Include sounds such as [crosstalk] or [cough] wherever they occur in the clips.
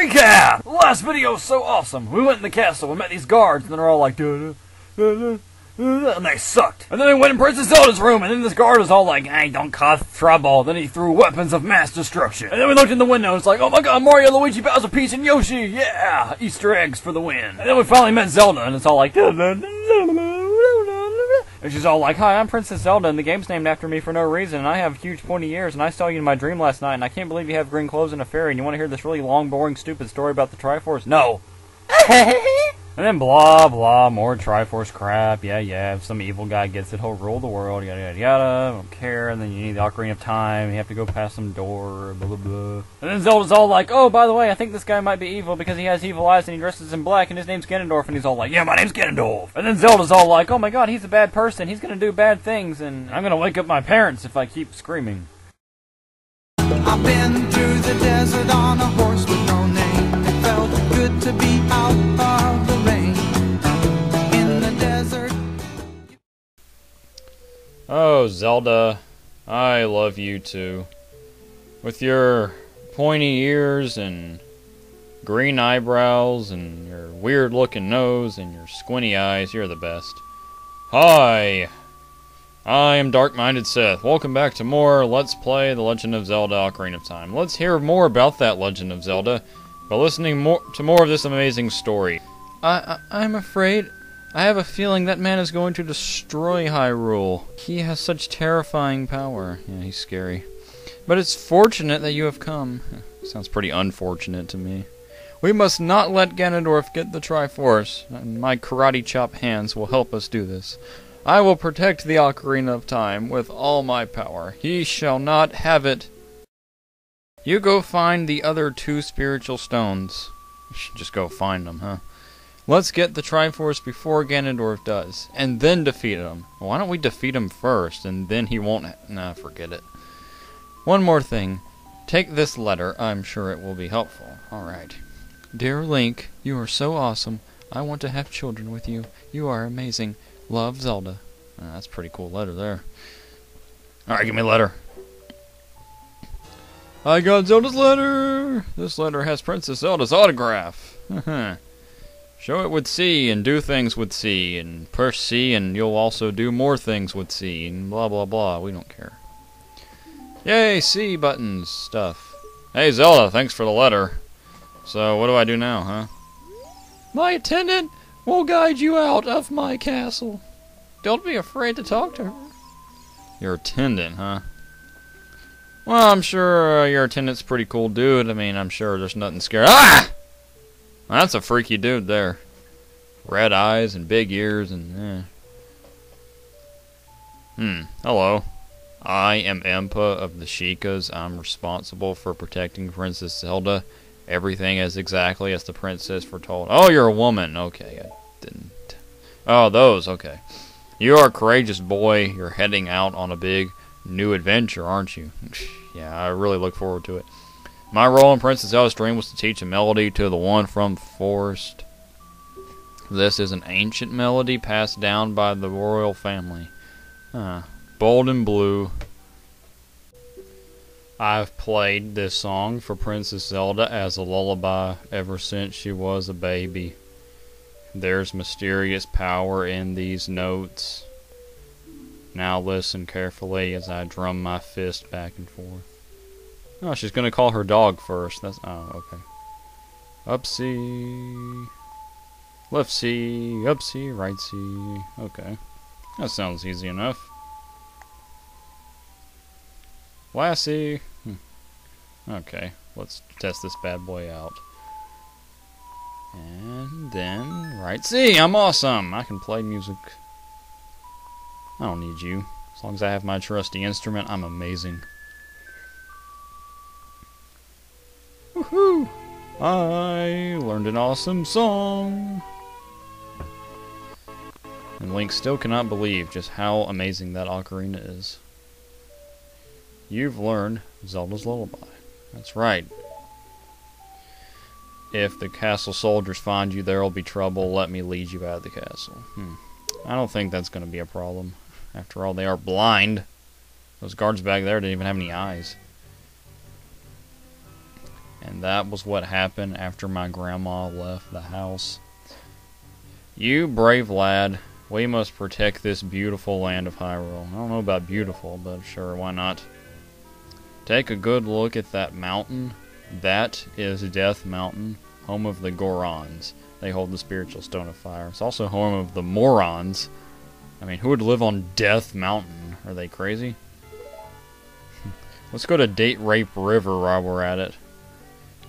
recap! Last video was so awesome. We went in the castle, we met these guards, and they're all like, "Duh, duh, duh, duh, duh," and they sucked. And then we went in Princess Zelda's room, and then this guard was all like, hey, don't cause trouble. Then he threw weapons of mass destruction. And then we looked in the window, and it's like, oh my god, Mario, Luigi, Bowser, Peach, and Yoshi, yeah! Easter eggs for the win. And then we finally met Zelda, and it's all like, "Duh, duh, duh, duh, duh, duh." And she's all like, Hi, I'm Princess Zelda, and the game's named after me for no reason, and I have huge pointy ears, and I saw you in my dream last night, and I can't believe you have green clothes and a fairy, and you want to hear this really long, boring, stupid story about the Triforce? No! [laughs] and then blah, blah, more Triforce crap, yeah, yeah, if some evil guy gets it, he'll rule the world, yada, yada, yada, I don't care, and then you need the Ocarina of Time, you have to go past some door, blah, blah, blah. And then Zelda's all like, oh, by the way, I think this guy might be evil because he has evil eyes and he dresses in black, and his name's Ganondorf, and he's all like, yeah, my name's Ganondorf. And then Zelda's all like, oh my god, he's a bad person, he's gonna do bad things, and I'm gonna wake up my parents if I keep screaming. I've been through the desert Zelda, I love you too. With your pointy ears and green eyebrows and your weird looking nose and your squinty eyes, you're the best. Hi, I am Dark Minded Sith. Welcome back to more Let's Play The Legend of Zelda Ocarina of Time. Let's hear more about that Legend of Zelda by listening more to more of this amazing story. I, I I'm afraid I have a feeling that man is going to destroy Hyrule. He has such terrifying power. Yeah, he's scary. But it's fortunate that you have come. [laughs] Sounds pretty unfortunate to me. We must not let Ganondorf get the Triforce, and my karate chop hands will help us do this. I will protect the Ocarina of Time with all my power. He shall not have it. You go find the other two spiritual stones. Just go find them, huh? Let's get the Triforce before Ganondorf does, and then defeat him. Why don't we defeat him first, and then he won't... Nah, forget it. One more thing. Take this letter. I'm sure it will be helpful. Alright. Dear Link, you are so awesome. I want to have children with you. You are amazing. Love, Zelda. Ah, that's a pretty cool letter there. Alright, give me a letter. I got Zelda's letter. This letter has Princess Zelda's autograph. [laughs] Show it with C and do things with C and push C and you'll also do more things with C and blah blah blah. We don't care. Yay, C buttons stuff. Hey Zelda, thanks for the letter. So what do I do now, huh? My attendant will guide you out of my castle. Don't be afraid to talk to her. Your attendant, huh? Well, I'm sure your attendant's pretty cool dude. I mean, I'm sure there's nothing scary. Ah! That's a freaky dude there. Red eyes and big ears and eh. Hmm. Hello. I am Impa of the Sheikahs. I'm responsible for protecting Princess Zelda. Everything is exactly as the princess foretold. Oh, you're a woman. Okay, I didn't. Oh, those. Okay. You are a courageous boy. You're heading out on a big new adventure, aren't you? [laughs] yeah, I really look forward to it. My role in Princess Zelda's dream was to teach a melody to the one from the forest. This is an ancient melody passed down by the royal family. Ah, bold and blue. I've played this song for Princess Zelda as a lullaby ever since she was a baby. There's mysterious power in these notes. Now listen carefully as I drum my fist back and forth. Oh, she's gonna call her dog first. That's oh, okay. Up C, left C, up C, right C. Okay, that sounds easy enough. Lassie. Hmm. Okay, let's test this bad boy out. And then right C. I'm awesome. I can play music. I don't need you. As long as I have my trusty instrument, I'm amazing. I learned an awesome song! And Link still cannot believe just how amazing that ocarina is. You've learned Zelda's Lullaby. That's right. If the castle soldiers find you, there'll be trouble. Let me lead you out of the castle. Hmm. I don't think that's going to be a problem. After all, they are blind. Those guards back there didn't even have any eyes. And that was what happened after my grandma left the house. You brave lad, we must protect this beautiful land of Hyrule. I don't know about beautiful, but sure, why not? Take a good look at that mountain. That is Death Mountain, home of the Gorons. They hold the spiritual stone of fire. It's also home of the Morons. I mean, who would live on Death Mountain? Are they crazy? [laughs] Let's go to Date Rape River while we're at it.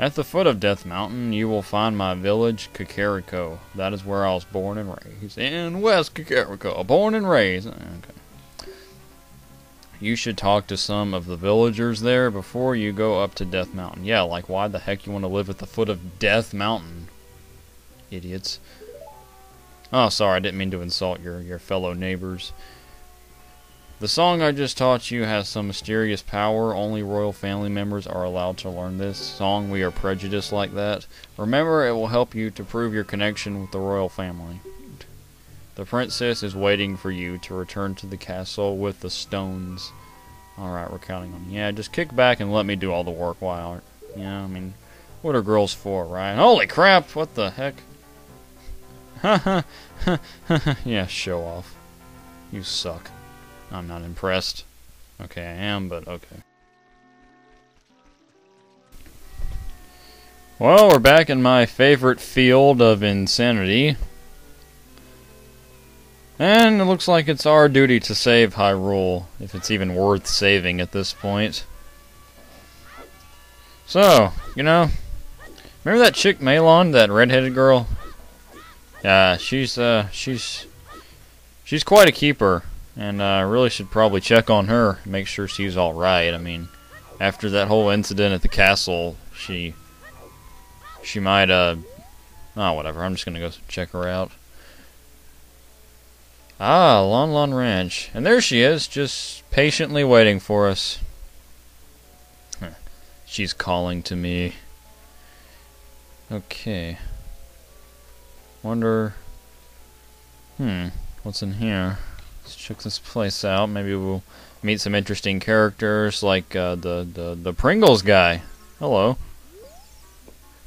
At the foot of Death Mountain, you will find my village, Kakariko. That is where I was born and raised. In West Kakariko. Born and raised. Okay. You should talk to some of the villagers there before you go up to Death Mountain. Yeah, like why the heck you want to live at the foot of Death Mountain? Idiots. Oh, sorry, I didn't mean to insult your, your fellow neighbors. The song I just taught you has some mysterious power. Only royal family members are allowed to learn this song. We are prejudiced like that. Remember, it will help you to prove your connection with the royal family. The princess is waiting for you to return to the castle with the stones. Alright, we're counting on. Yeah, just kick back and let me do all the work. Aren't Yeah, I mean, what are girls for, right? Holy crap, what the heck? Haha [laughs] yeah, show off. You suck. I'm not impressed. Okay, I am, but okay. Well, we're back in my favorite field of insanity. And it looks like it's our duty to save Hyrule, if it's even worth saving at this point. So, you know, remember that chick Malon, that redheaded girl? Yeah, she's, uh, she's, she's quite a keeper. And I uh, really should probably check on her, make sure she's alright. I mean, after that whole incident at the castle, she she might, uh, oh, whatever. I'm just gonna go check her out. Ah, Lon Lon Ranch. And there she is, just patiently waiting for us. [laughs] She's calling to me. Okay. Wonder... Hmm, what's in here? Let's check this place out. Maybe we'll meet some interesting characters like uh, the, the, the Pringles guy. Hello.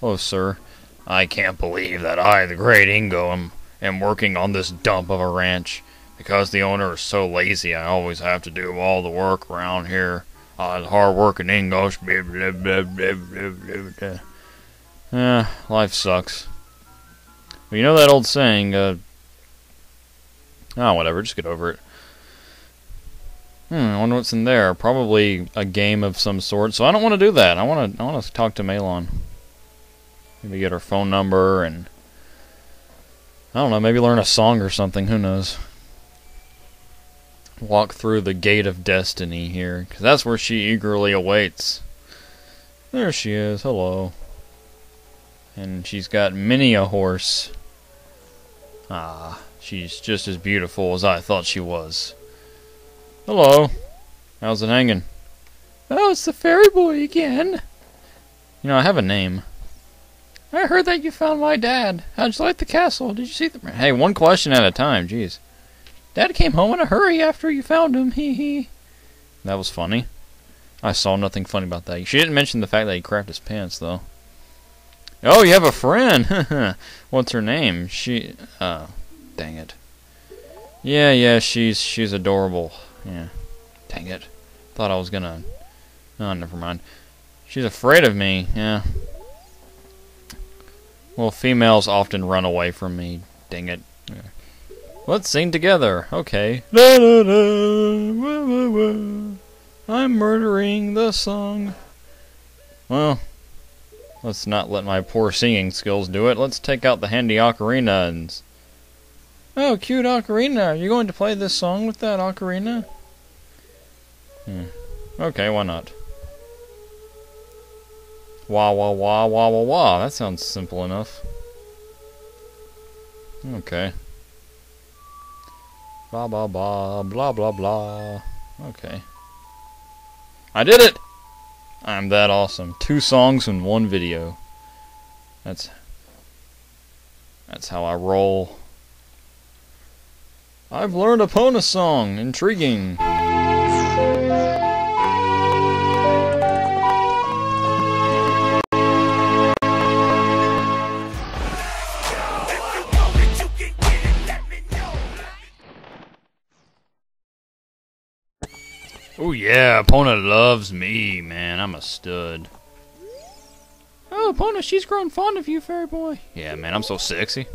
Hello, sir. I can't believe that I, the great Ingo, am, am working on this dump of a ranch. Because the owner is so lazy, I always have to do all the work around here. Uh, hard working Ingo. Yeah, [laughs] life sucks. Well, you know that old saying, uh, Oh, whatever. Just get over it. Hmm, I wonder what's in there. Probably a game of some sort. So I don't want to do that. I want to. I want to talk to Malon. Maybe get her phone number and I don't know. Maybe learn a song or something. Who knows? Walk through the gate of destiny here, because that's where she eagerly awaits. There she is. Hello. And she's got many a horse. Ah. She's just as beautiful as I thought she was. Hello. How's it hanging? Oh, it's the fairy boy again. You know, I have a name. I heard that you found my dad. How'd you like the castle? Did you see the... Hey, one question at a time, jeez. Dad came home in a hurry after you found him, hee hee. That was funny. I saw nothing funny about that. She didn't mention the fact that he crapped his pants, though. Oh, you have a friend! [laughs] What's her name? She, uh, Dang it. Yeah, yeah, she's she's adorable. Yeah. Dang it. Thought I was gonna... Oh, never mind. She's afraid of me, yeah. Well, females often run away from me. Dang it. Yeah. Let's sing together. Okay. Wah, wah, wah. I'm murdering the song. Well, let's not let my poor singing skills do it. Let's take out the handy ocarina and Oh, cute ocarina. Are you going to play this song with that ocarina? Hmm. Okay, why not? Wah wah wah wah wah wah. That sounds simple enough. Okay. Blah blah blah blah blah blah. Okay. I did it! I'm that awesome. Two songs in one video. That's that's how I roll. I've learned Epona song. Intriguing. Oh yeah, Pona loves me, man. I'm a stud. Oh, Pona, she's grown fond of you, fairy boy. Yeah, man, I'm so sexy.